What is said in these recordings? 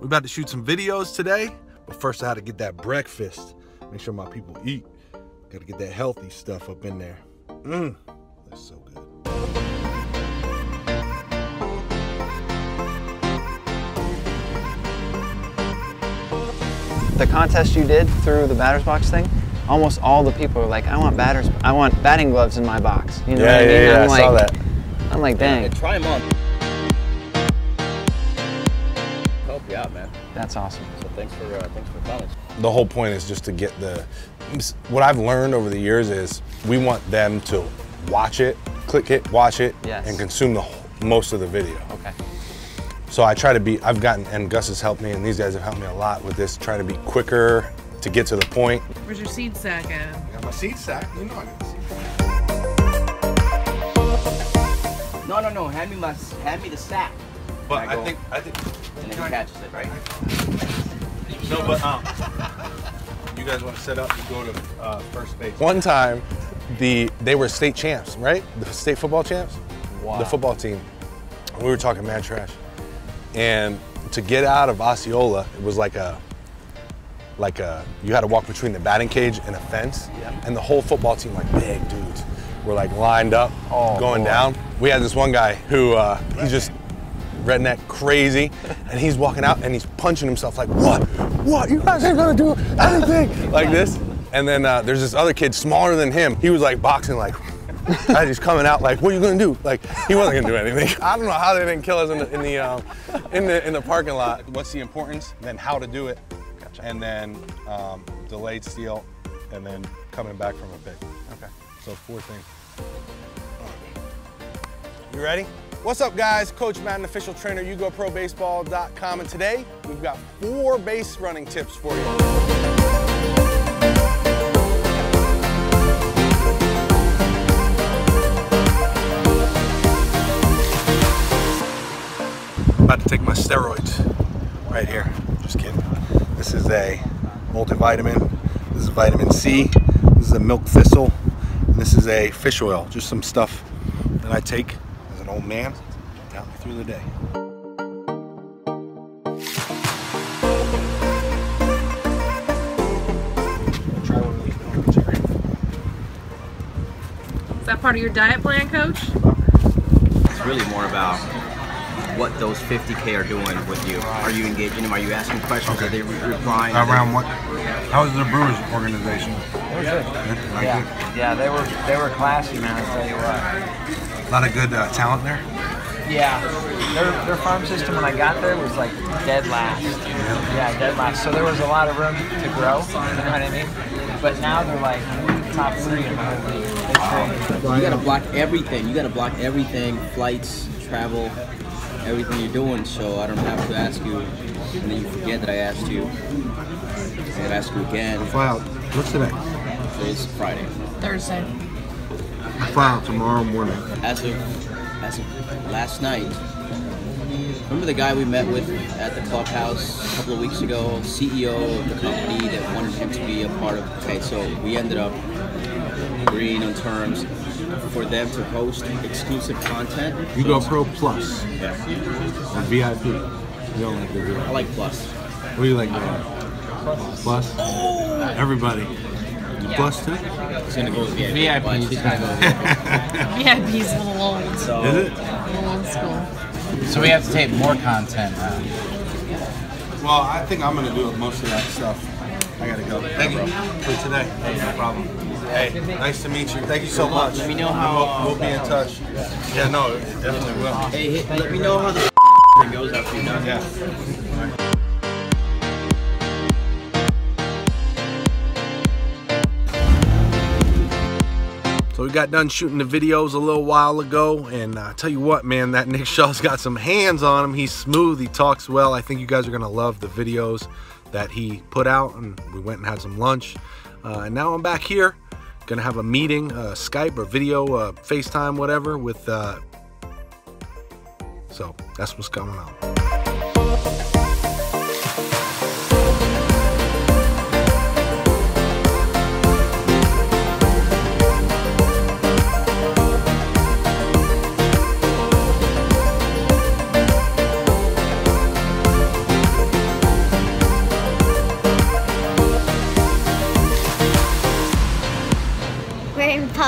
We about to shoot some videos today, but first I had to get that breakfast. Make sure my people eat. Gotta get that healthy stuff up in there. Mmm, that's so good. The contest you did through the batter's box thing, almost all the people are like, I want batters, I want batting gloves in my box. You know Yeah, what I mean? yeah, yeah, I'm I like, saw that. I'm like, dang, Try them on. Help you out, man. that's awesome. So thanks for uh, thanks for coming. the whole point is just to get the what I've learned over the years is we want them to watch it, click it, watch it, Yes. and consume the most of the video. Okay. So I try to be. I've gotten and Gus has helped me, and these guys have helped me a lot with this. Trying to be quicker to get to the point. Where's your seed sack at? I got my seed sack. You know I got the seat No, no, no. Hand me my hand me the sack. But I I think I think And then he catches it. right. No, but um, you guys want to set up and go to uh, first base. One time, the they were state champs, right? The state football champs. Wow. The football team. We were talking mad trash, and to get out of Osceola, it was like a like a you had to walk between the batting cage and a fence, and the whole football team, like big dudes, were like lined up, Oh, going boy. down. We had this one guy who uh, he's just redneck crazy, and he's walking out and he's punching himself like, what? What? You guys ain't gonna do anything like this. And then uh, there's this other kid smaller than him. He was like boxing like. As he's coming out, like, what are you gonna do? Like, he wasn't gonna do anything. I don't know how they didn't kill us in the in the um, in the in the parking lot. What's the importance? Then how to do it, and then um, delayed steal, and then coming back from a pick. Okay. So four things. You ready? What's up, guys? Coach Madden, official trainer, YouGoProBaseball.com, and today we've got four base running tips for you. About to take my steroids right here. Just kidding. This is a multivitamin. This is vitamin C. This is a milk thistle. And this is a fish oil. Just some stuff that I take old man to help me through the day. Try one of these milk, Jerry. Is that part of your diet plan, Coach? It's really more about what those 50k are doing with you. Are you engaging them? Are you asking questions? Are they re- replying? Around what? How is the Brewers organization? It was good. Good? Like Yeah, yeah, they were they were classy, man. I tell you what. It? A lot of good uh, talent there. Yeah, their their farm system when I got there was like dead last. Yeah, dead last. So there was a lot of room to grow. You know what I mean? But now they're like top three in the whole league. They trade. You gotta block everything. You gotta block everything. Flights, travel, everything you're doing. So I don't have to ask you, and then you forget that I asked you. I gotta ask you again. Fly out. What's today? It's Friday. Thursday. Out tomorrow morning. as of as of last night. Remember the guy we met with at the clubhouse a couple of weeks ago, CEO of the company that wanted him to be a part of. Okay, so we ended up agreeing on terms for them to host exclusive content. You So go Pro Plus Yeah, VIP. You don't like the I like plus. What do you like? Plus. Oh! Everybody. You Plus too? It's gonna go with VIP. but she's gonna go with VIP's a little old. So Is it? A little old school. So we have to tape more content now. Well, I think I'm gonna do most of that stuff. I gotta go. Thank you for today. No problem. Hey, nice to meet you. Thank you so much. Let me know how- we'll, we'll be in uh, touch. Yeah, no, it definitely will. Hey, let me know how the thing goes after you're done. Yeah. We got done shooting the videos a little while ago, and I uh, tell you what, man, that Nick Shaw's got some hands on him. He's smooth, he talks well. I think you guys are gonna love the videos that he put out, and we went and had some lunch. Uh, and now I'm back here, gonna have a meeting, uh, Skype or video, uh, FaceTime, whatever, with. Uh, so that's what's going on.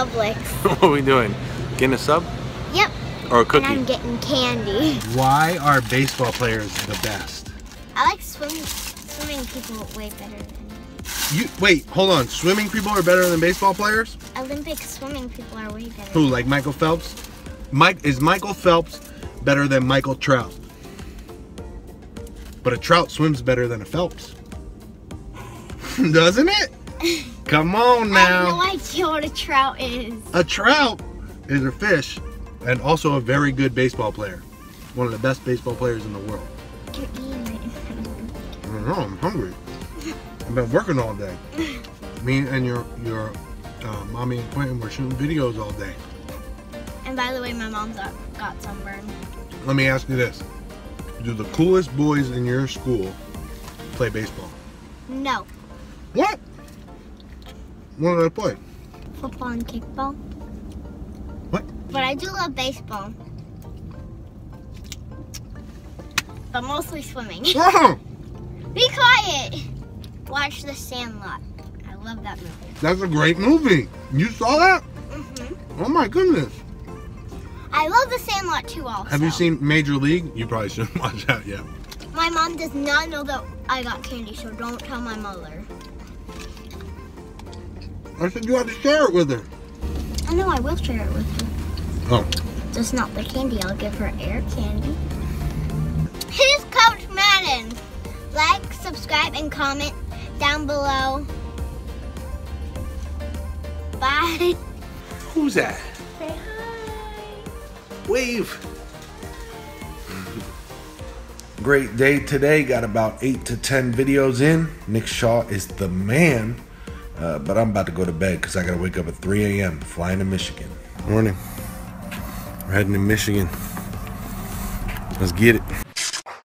Publix. what are we doing? Getting a sub Yep. or a cookie? And I'm getting candy. Why are baseball players the best? I like swimming. Swimming people way better than You wait, hold on. Swimming people are better than baseball players? Olympic swimming people are way better. Who, like Michael Phelps? Mike is Michael Phelps better than Michael Trout? But a trout swims better than a Phelps. Doesn't it? Come on now. I have no idea what a trout is. A trout is a fish and also a very good baseball player. One of the best baseball players in the world. You're eating it. I don't know, I'm hungry. I've been working all day. Me and your your uh, mommy and Quentin were shooting videos all day. And by the way, my mom got, got sunburn. Let me ask you this. Do the coolest boys in your school play baseball? No. What? What do I play? Football and kickball. What? But I do love baseball. But mostly swimming. Be quiet! Watch The Sandlot. I love that movie. that's a great movie. You saw that? hmm Oh my goodness. I love The Sandlot too also. Have you seen Major League? You probably shouldn't watch that yet. My mom does not know that I got candy, so don't tell my mother. I said you had to share it with her. I know I will share it with her. Oh. Just not the candy. I'll give her air candy. Who's Coach Madden? Like, subscribe, and comment down below. Bye. Who's that? Say hi. Wave. Great day today. Got about eight to ten videos in. Nick Shaw is the man. Uh, but I'm about to go to bed because I got to wake up at 3 a.m. flying to Michigan. Morning. We're heading to Michigan. Let's get it.